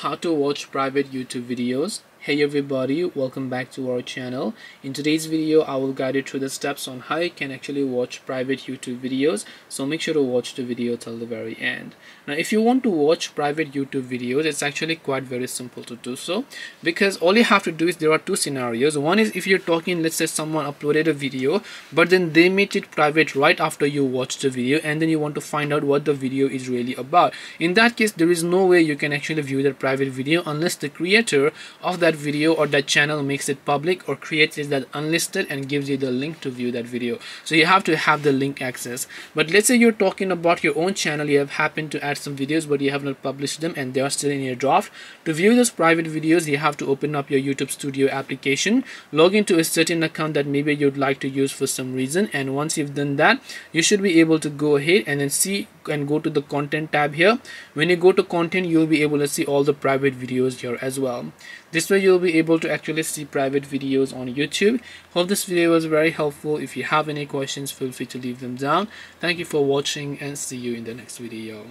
how to watch private youtube videos hey everybody welcome back to our channel. In today's video i will guide you through the steps on how you can actually watch private youtube videos. So make sure to watch the video till the very end. Now if you want to watch private youtube videos it's actually quite very simple to do so. Because all you have to do is there are two scenarios. One is if you're talking let's say someone uploaded a video but then they made it private right after you watch the video and then you want to find out what the video is really about. In that case there is no way you can actually view that private video unless the creator of that video or that channel makes it public or creates it that unlisted and gives you the link to view that video. So you have to have the link access. But let's say you're talking about your own channel. You have happened to add some videos but you have not published them and they are still in your draft. To view those private videos you have to open up your youtube studio application log into a certain account that maybe you'd like to use for some reason. And once you've done that you should be able to go ahead and then see and go to the content tab here. When you go to content you'll be able to see all the private videos here as well. This way you'll be able to actually see private videos on youtube. Hope this video was very helpful. If you have any questions feel free to leave them down. Thank you for watching and see you in the next video